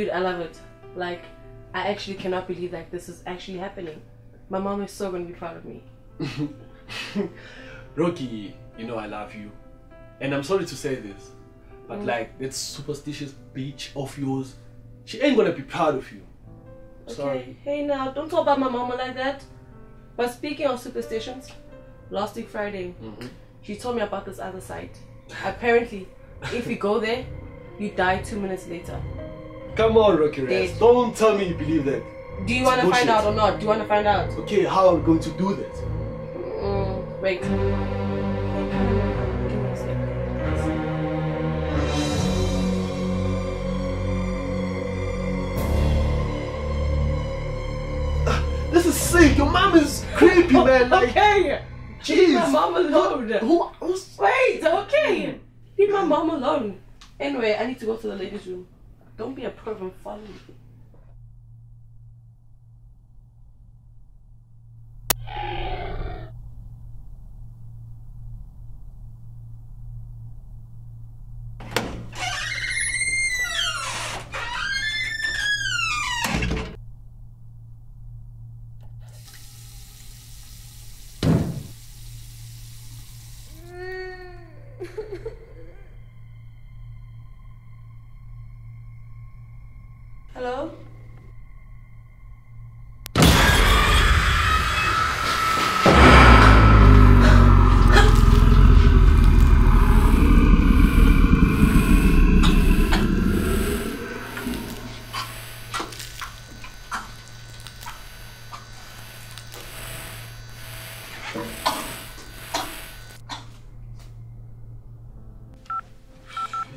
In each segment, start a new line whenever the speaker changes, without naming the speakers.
dude i love it. Like i actually cannot believe that this is actually happening. My mom is so gonna be proud of me.
Rocky, you know I love you. And I'm sorry to say this, but
Mm.
like that superstitious bitch of yours, she ain't gonna be proud of you. Sorry.
Okay, hey now, don't talk about my mama like that. But speaking of superstitions, last week Friday,
Mhm.
she told me about this other site. Apparently, if you go there, you die two minutes later.
Come on, Rocky Reyes. Don't tell me you believe that.
Do you want to find out or not? Do you want to find out?
Okay, how are we going to do that?
Wait. Give me a sec.
This is sick. Your mom is creepy, oh, man. Like,
okay, leave my mom alone.
Who? Who's?
Wait, okay. Leave my mom alone. Anyway, I need to go to the ladies' room. Don't be a perv and follow me.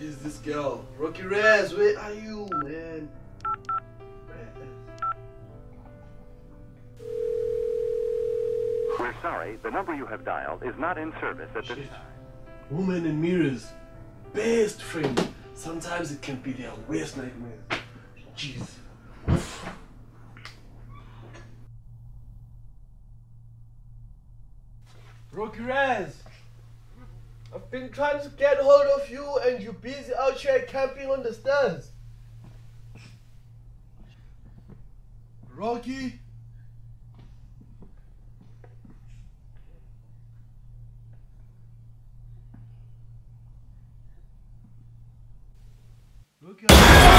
Who's this girl? Rocky Reyes, where are you, man?
We're sorry, the number you have dialed is not in service at this
Shit.
time.
Woman in mirrors, best friend. Sometimes it can be their worst nightmare. Jeez.
Rocky I've been trying to get hold of you and you're busy out here camping on the stairs. Rocky? Rocky.